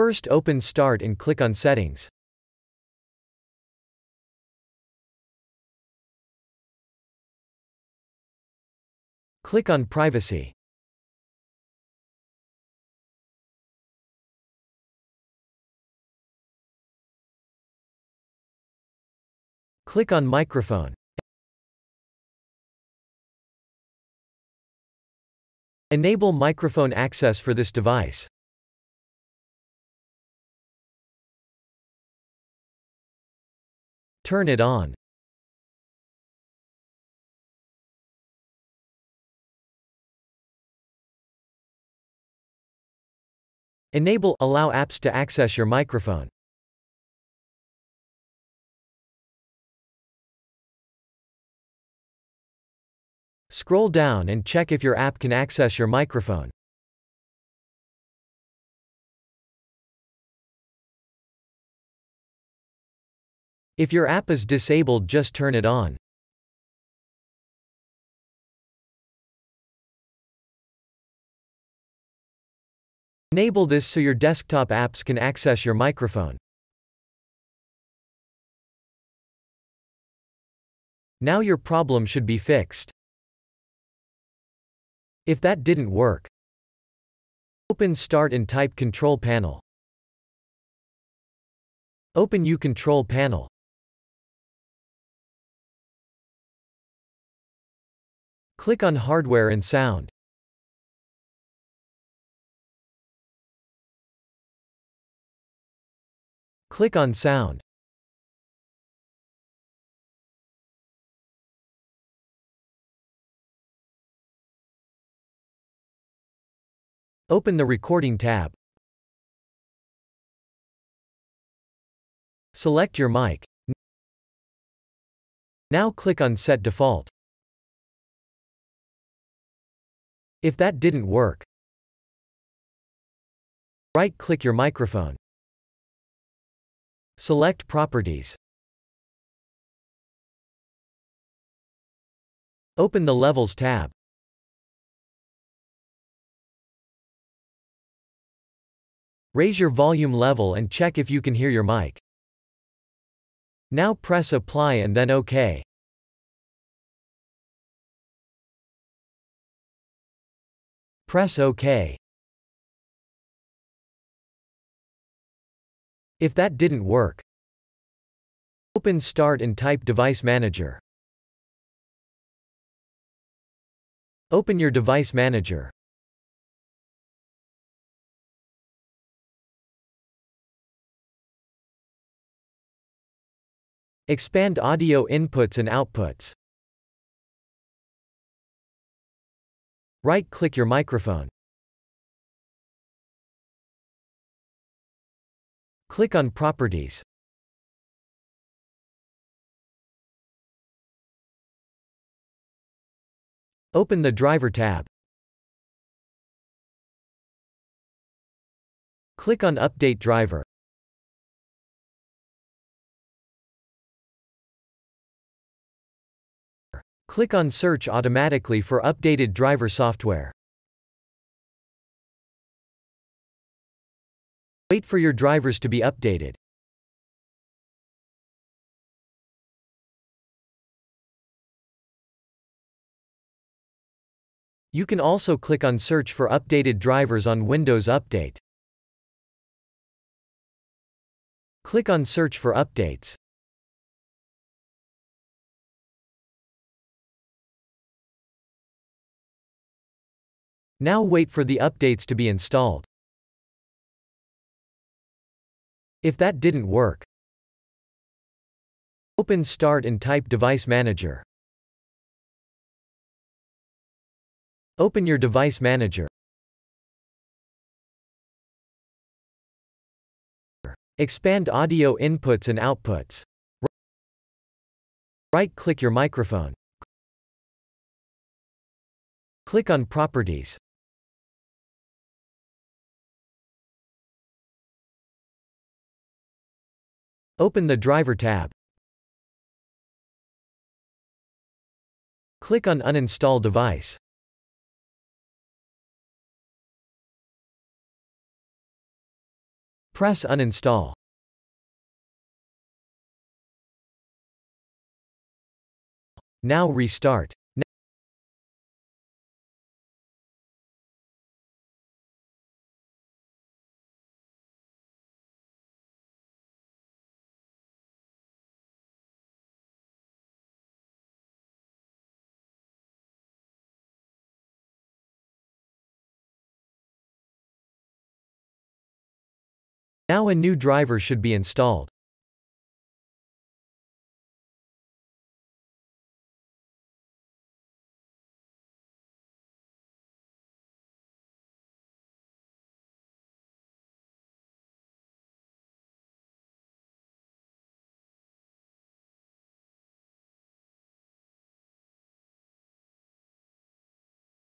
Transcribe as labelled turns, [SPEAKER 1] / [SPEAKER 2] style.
[SPEAKER 1] First open Start and click on Settings. Click on Privacy. Click on Microphone. Enable microphone access for this device. Turn it on. Enable Allow apps to access your microphone. Scroll down and check if your app can access your microphone. If your app is disabled just turn it on. Enable this so your desktop apps can access your microphone. Now your problem should be fixed. If that didn't work, open Start and type Control Panel. Open U Control Panel. Click on Hardware and Sound. Click on Sound. Open the Recording tab. Select your mic. Now click on Set Default. If that didn't work, right-click your microphone. Select Properties. Open the Levels tab. Raise your volume level and check if you can hear your mic. Now press Apply and then OK. Press OK. If that didn't work, open Start and type Device Manager. Open your Device Manager. Expand audio inputs and outputs. Right-click your microphone. Click on Properties. Open the Driver tab. Click on Update Driver. Click on Search automatically for updated driver software. Wait for your drivers to be updated. You can also click on Search for updated drivers on Windows Update. Click on Search for updates. Now wait for the updates to be installed. If that didn't work, open Start and type Device Manager. Open your Device Manager. Expand audio inputs and outputs. Right-click your microphone. Click on Properties. Open the Driver tab. Click on Uninstall device. Press uninstall. Now restart. Now a new driver should be installed.